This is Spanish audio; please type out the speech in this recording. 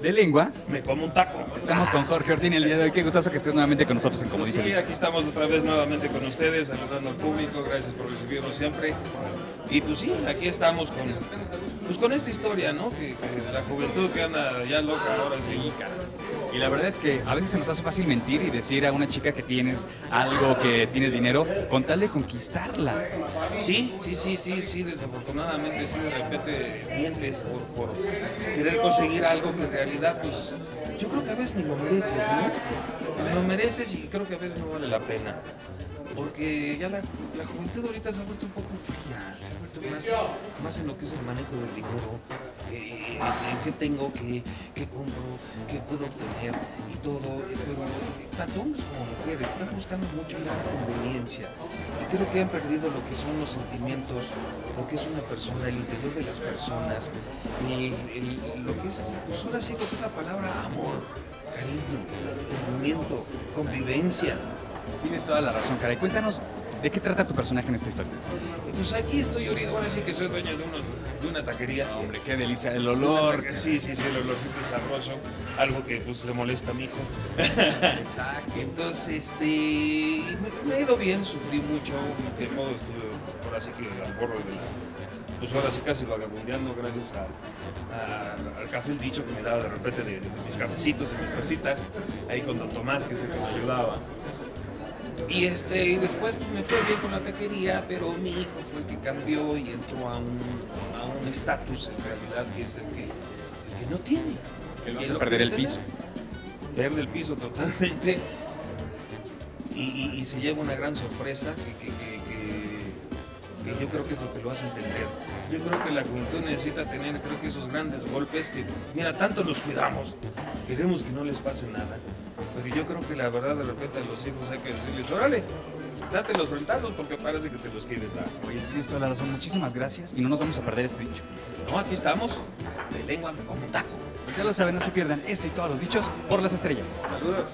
de lengua. Me como un taco. Estamos con Jorge Ortín el día de hoy. Qué gustazo que estés nuevamente con nosotros en Como dice. Sí, aquí estamos otra vez nuevamente con ustedes, saludando al público, gracias por recibirnos siempre. Y pues sí, aquí estamos con, pues con esta historia, ¿no? Que, que la juventud que anda ya loca ahora sí. Y la verdad es que a veces se nos hace fácil mentir y decir a una chica que tienes algo, que tienes dinero, con tal de conquistarla. Sí, sí, sí, sí, sí, desafortunadamente sí de repente mientes por, por querer conseguir algo que en realidad pues yo creo que a veces ni lo mereces, ¿no? Ni lo mereces y creo que a veces no vale la pena. Porque ya la, la juventud ahorita se ha vuelto un poco fría, se ha vuelto más, más en lo que es el manejo del dinero, eh, en, qué tengo, qué, qué compro, qué puedo obtener y todo. eh, Pero tanto hombres como mujeres están buscando mucho ya la conveniencia. Y creo que han perdido lo que son los sentimientos, lo que es una persona, el interior de las personas, y lo que es, pues ahora sí lo que es la palabra amor, cariño, entendimiento, convivencia. Tienes toda la razón, caray. Cuéntanos de qué trata tu personaje en esta historia. Pues aquí estoy ahorita, ahora sí que soy dueño de, uno- de una taquería. Hombre, qué delicia. El olor. Sí, sí, sí, el olorcito es sabroso, algo que pues le molesta a mi hijo. Exacto. Entonces, este, me, me ha ido bien, sufrí mucho, un tiempo estuve ahora sí que al borde de la, pues ahora sí casi vagabundeando gracias a, a- al café el dicho que me daba de repente de, de mis cafecitos y mis cositas, ahí con don Tomás que es el que me ayudaba. Y este, y después pues, me fue bien con la taquería, pero mi hijo fue el que cambió y entró a un a un estatus en realidad que es el que, el que no tiene. Que lo Y hace perder el piso. Pierde el piso totalmente. Y, y- y se lleva una gran sorpresa que, que- que- que- yo creo que es lo que lo hace entender. Yo creo que la juventud necesita tener, creo que esos grandes golpes que, mira, tanto los cuidamos, queremos que no les pase nada. Pero yo creo que la verdad de repente a los hijos hay que decirles, órale, date los frentazos porque parece que te los quieres dar. Oye, tienes toda la razón. Muchísimas gracias y no nos vamos a perder este dicho. No, aquí estamos, de lengua me como un taco. Pues ya lo saben, no se pierdan este y todos los dichos por las estrellas. Saludos.